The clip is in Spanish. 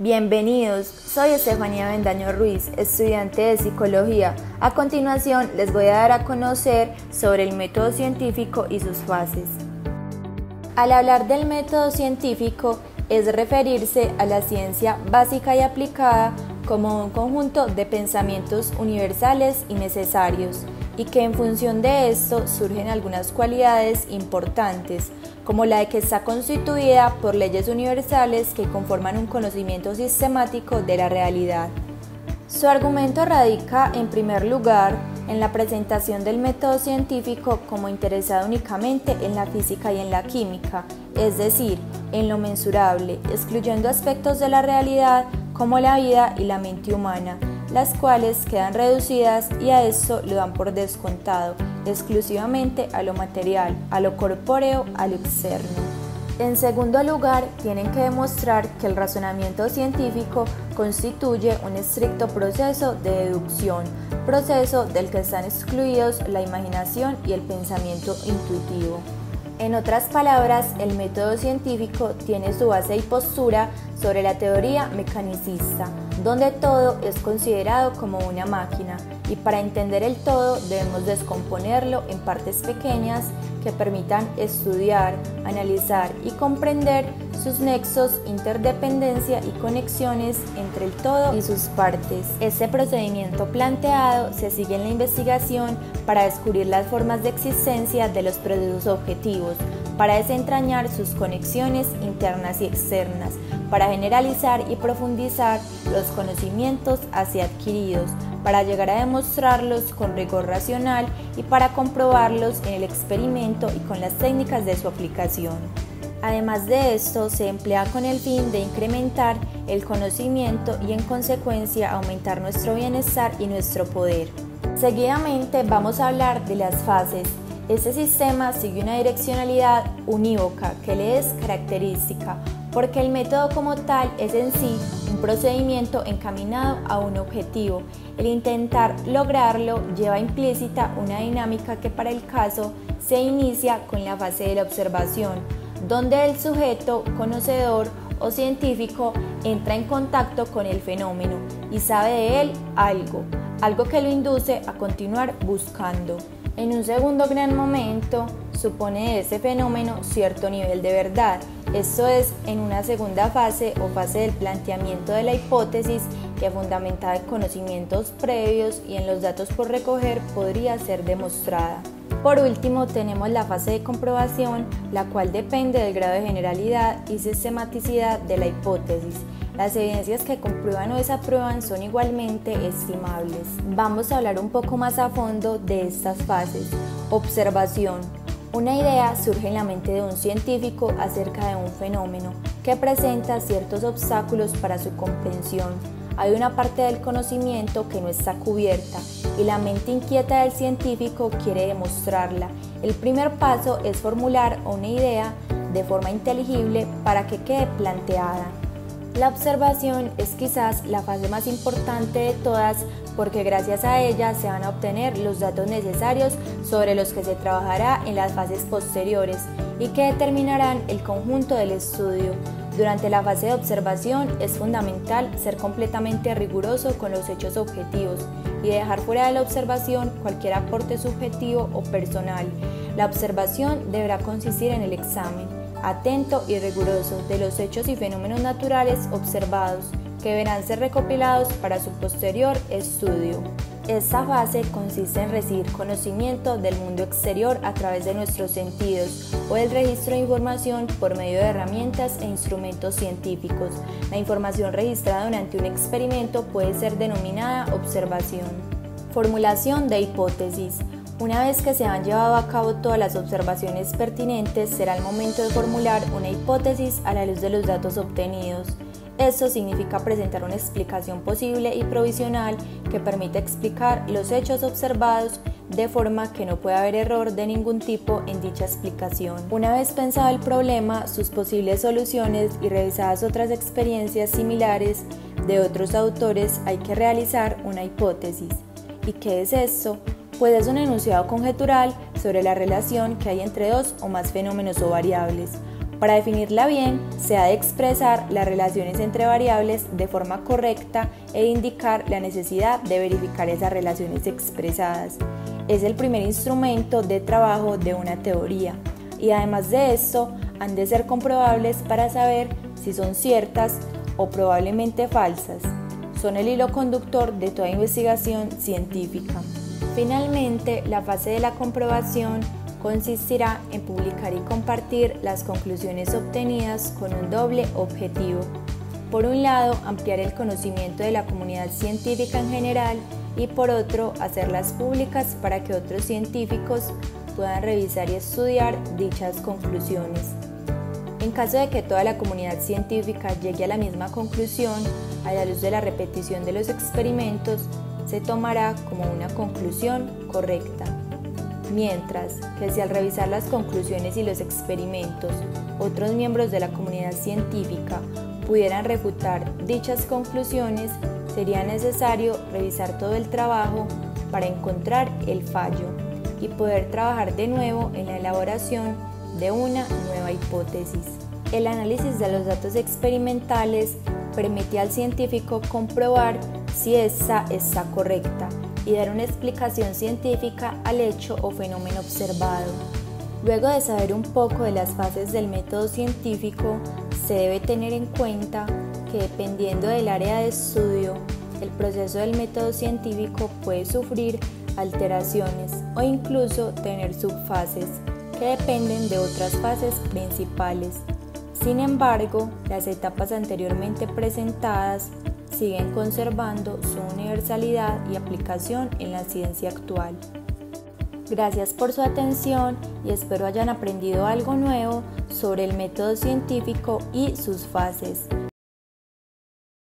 Bienvenidos, soy Estefanía Bendaño Ruiz, estudiante de psicología. A continuación les voy a dar a conocer sobre el método científico y sus fases. Al hablar del método científico es referirse a la ciencia básica y aplicada como un conjunto de pensamientos universales y necesarios y que en función de esto surgen algunas cualidades importantes, como la de que está constituida por leyes universales que conforman un conocimiento sistemático de la realidad. Su argumento radica, en primer lugar, en la presentación del método científico como interesado únicamente en la física y en la química, es decir, en lo mensurable, excluyendo aspectos de la realidad como la vida y la mente humana, las cuales quedan reducidas y a esto lo dan por descontado, exclusivamente a lo material, a lo corpóreo, a lo externo. En segundo lugar, tienen que demostrar que el razonamiento científico constituye un estricto proceso de deducción, proceso del que están excluidos la imaginación y el pensamiento intuitivo. En otras palabras, el método científico tiene su base y postura sobre la teoría mecanicista, donde todo es considerado como una máquina y para entender el todo debemos descomponerlo en partes pequeñas que permitan estudiar, analizar y comprender sus nexos, interdependencia y conexiones entre el todo y sus partes. Este procedimiento planteado se sigue en la investigación para descubrir las formas de existencia de los procesos objetivos, para desentrañar sus conexiones internas y externas, para generalizar y profundizar los conocimientos así adquiridos, para llegar a demostrarlos con rigor racional y para comprobarlos en el experimento y con las técnicas de su aplicación. Además de esto, se emplea con el fin de incrementar el conocimiento y en consecuencia aumentar nuestro bienestar y nuestro poder. Seguidamente vamos a hablar de las fases este sistema sigue una direccionalidad unívoca que le es característica, porque el método como tal es en sí un procedimiento encaminado a un objetivo. El intentar lograrlo lleva implícita una dinámica que para el caso se inicia con la fase de la observación, donde el sujeto conocedor o científico entra en contacto con el fenómeno y sabe de él algo, algo que lo induce a continuar buscando. En un segundo gran momento supone de ese fenómeno cierto nivel de verdad. Esto es en una segunda fase o fase del planteamiento de la hipótesis que fundamentada en conocimientos previos y en los datos por recoger podría ser demostrada. Por último, tenemos la fase de comprobación, la cual depende del grado de generalidad y sistematicidad de la hipótesis. Las evidencias que comprueban o desaprueban son igualmente estimables. Vamos a hablar un poco más a fondo de estas fases. Observación. Una idea surge en la mente de un científico acerca de un fenómeno que presenta ciertos obstáculos para su comprensión. Hay una parte del conocimiento que no está cubierta y la mente inquieta del científico quiere demostrarla. El primer paso es formular una idea de forma inteligible para que quede planteada. La observación es quizás la fase más importante de todas porque gracias a ella se van a obtener los datos necesarios sobre los que se trabajará en las fases posteriores y que determinarán el conjunto del estudio. Durante la fase de observación es fundamental ser completamente riguroso con los hechos objetivos y dejar fuera de la observación cualquier aporte subjetivo o personal. La observación deberá consistir en el examen atento y riguroso de los hechos y fenómenos naturales observados que deberán ser recopilados para su posterior estudio. Esta fase consiste en recibir conocimiento del mundo exterior a través de nuestros sentidos o el registro de información por medio de herramientas e instrumentos científicos. La información registrada durante un experimento puede ser denominada observación. Formulación de hipótesis. Una vez que se han llevado a cabo todas las observaciones pertinentes, será el momento de formular una hipótesis a la luz de los datos obtenidos. Esto significa presentar una explicación posible y provisional que permita explicar los hechos observados de forma que no pueda haber error de ningún tipo en dicha explicación. Una vez pensado el problema, sus posibles soluciones y revisadas otras experiencias similares de otros autores, hay que realizar una hipótesis. ¿Y qué es esto? Pues es un enunciado conjetural sobre la relación que hay entre dos o más fenómenos o variables. Para definirla bien, se ha de expresar las relaciones entre variables de forma correcta e indicar la necesidad de verificar esas relaciones expresadas. Es el primer instrumento de trabajo de una teoría y además de esto han de ser comprobables para saber si son ciertas o probablemente falsas. Son el hilo conductor de toda investigación científica. Finalmente, la fase de la comprobación consistirá en publicar y compartir las conclusiones obtenidas con un doble objetivo. Por un lado, ampliar el conocimiento de la comunidad científica en general y por otro, hacerlas públicas para que otros científicos puedan revisar y estudiar dichas conclusiones. En caso de que toda la comunidad científica llegue a la misma conclusión, a la luz de la repetición de los experimentos, se tomará como una conclusión correcta mientras que si al revisar las conclusiones y los experimentos otros miembros de la comunidad científica pudieran refutar dichas conclusiones, sería necesario revisar todo el trabajo para encontrar el fallo y poder trabajar de nuevo en la elaboración de una nueva hipótesis. El análisis de los datos experimentales permite al científico comprobar si esa está correcta y dar una explicación científica al hecho o fenómeno observado. Luego de saber un poco de las fases del método científico, se debe tener en cuenta que dependiendo del área de estudio, el proceso del método científico puede sufrir alteraciones o incluso tener subfases que dependen de otras fases principales. Sin embargo, las etapas anteriormente presentadas siguen conservando su universalidad y aplicación en la ciencia actual. Gracias por su atención y espero hayan aprendido algo nuevo sobre el método científico y sus fases.